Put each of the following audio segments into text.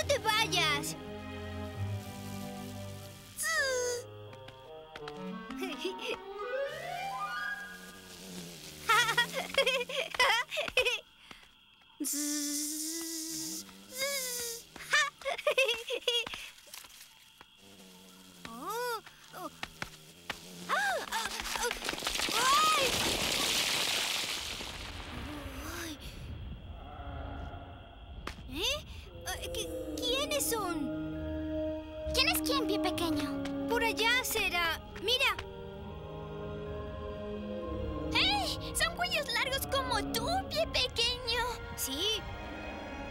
no te vayas. Oh, oh. Ah, ah, ah. ¡Ay! Ay. ¿Eh? Ah, ¿qui- ¿Quién es quién, pie pequeño? Por allá será. Mira, ¡Hey! Son cuellos largos como tú, pie pequeño. sí.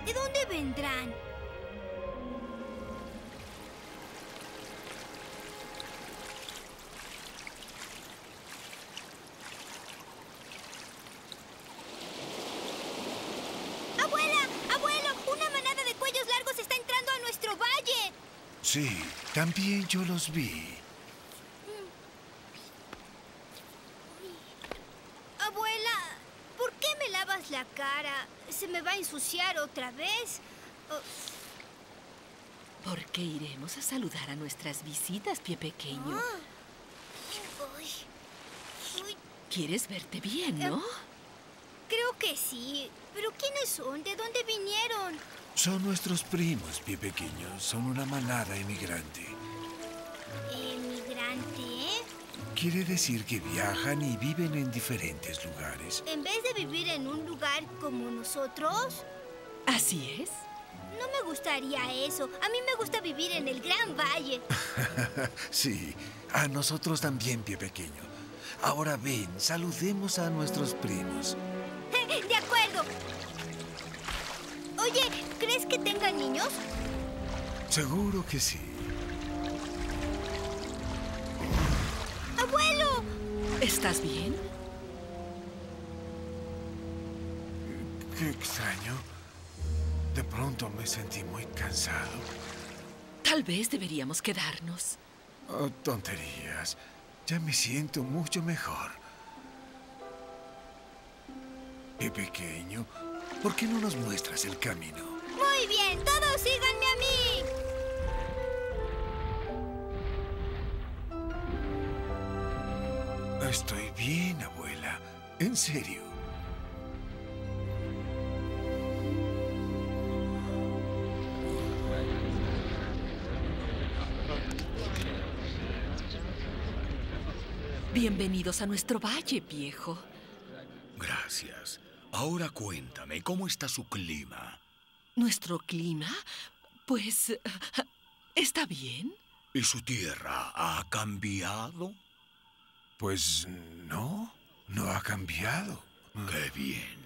¿De dónde vendrán? Sí, también yo los vi. Abuela, ¿por qué me lavas la cara? ¿Se me va a ensuciar otra vez? Oh, ¿Por qué iremos a saludar a nuestras visitas, pie pequeño? ah. Uy. Uy, ¿Quieres verte bien, no? creo que sí. ¿Pero quiénes son? ¿De dónde vinieron? Son nuestros primos, pie pequeño. Son una manada emigrante. Emigrante. Quiere decir que viajan y viven en diferentes lugares. En vez de vivir en un lugar como nosotros, Así es. no me gustaría eso. A mí me gusta vivir en el Gran Valle. Sí, a nosotros también, pie pequeño. Ahora ven, saludemos a nuestros primos. Oye, ¿crees que tengan niños? Seguro que sí. ¡Abuelo! ¿Estás bien? Qué extraño. De pronto me sentí muy cansado. Tal vez deberíamos quedarnos. Oh, tonterías. Ya me siento mucho mejor. Pie pequeño, ¿por qué no nos muestras el camino? Muy bien, todos síganme a mí. Estoy bien, abuela. En serio. Bienvenidos a nuestro valle, viejo. Gracias. Ahora cuéntame, ¿cómo está su clima? ¿Nuestro clima? Pues... ¿Está bien? ¿Y su tierra ha cambiado? Pues no, no ha cambiado. ¡Qué bien!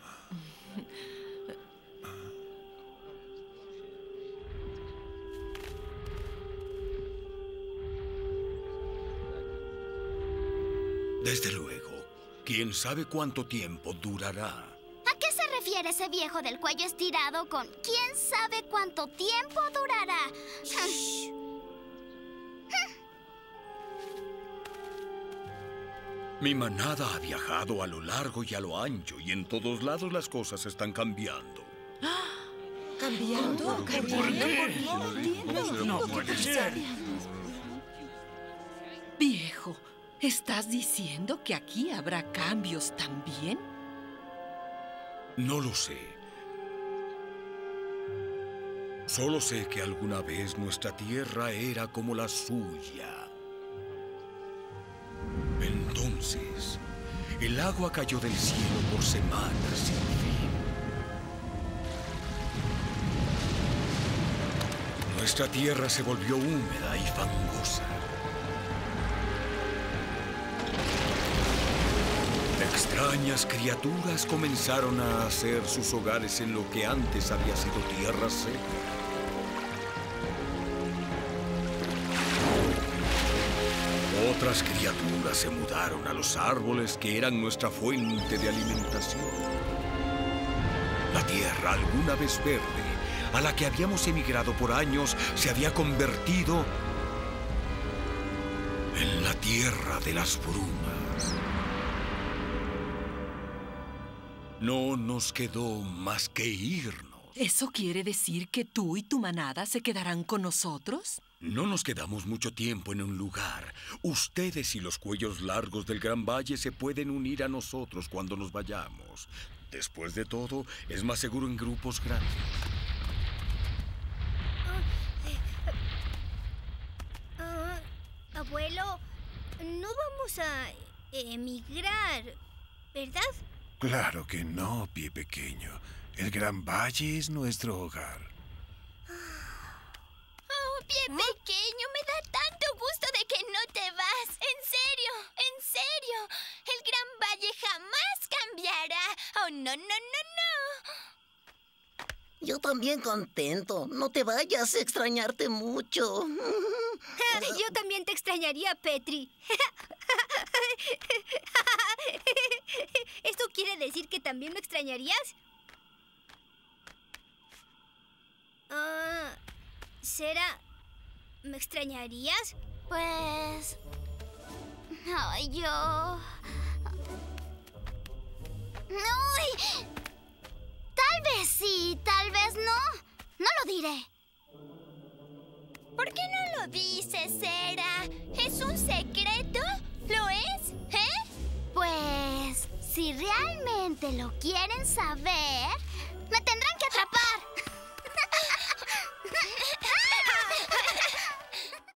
Desde luego. ¿Quién sabe cuánto tiempo durará? ¿A qué se refiere ese viejo del cuello estirado con quién sabe cuánto tiempo durará? Mi manada ha viajado a lo largo y a lo ancho y en todos lados las cosas están cambiando. ¿Cambiando? No puede ser. Viejo, ¿estás diciendo que aquí habrá cambios también? No lo sé. Solo sé que alguna vez nuestra tierra era como la suya. Entonces, el agua cayó del cielo por semanas sin fin. Nuestra tierra se volvió húmeda y fangosa. Extrañas criaturas comenzaron a hacer sus hogares en lo que antes había sido tierra seca. Otras criaturas se mudaron a los árboles que eran nuestra fuente de alimentación. La tierra, alguna vez verde, a la que habíamos emigrado por años, se había convertido en la tierra de las brumas. No nos quedó más que irnos. ¿Eso quiere decir que tú y tu manada se quedarán con nosotros? No nos quedamos mucho tiempo en un lugar. Ustedes y los cuellos largos del Gran Valle se pueden unir a nosotros cuando nos vayamos. Después de todo, es más seguro en grupos grandes. Ah, abuelo, no vamos a emigrar, ¿verdad? Claro que no, pie pequeño. El Gran Valle es nuestro hogar. Oh, pie pequeño, me da tanto gusto de que no te vas. En serio, en serio. El Gran Valle jamás cambiará. Oh, no, no, no, no. Yo también contento. No te vayas a extrañarte mucho. Yo también te extrañaría, Petri. ¿Esto quiere decir que también me extrañarías? Ah, ¿Será... ¿Me extrañarías? Pues... Yo... realmente lo quieren saber, me tendrán que atrapar.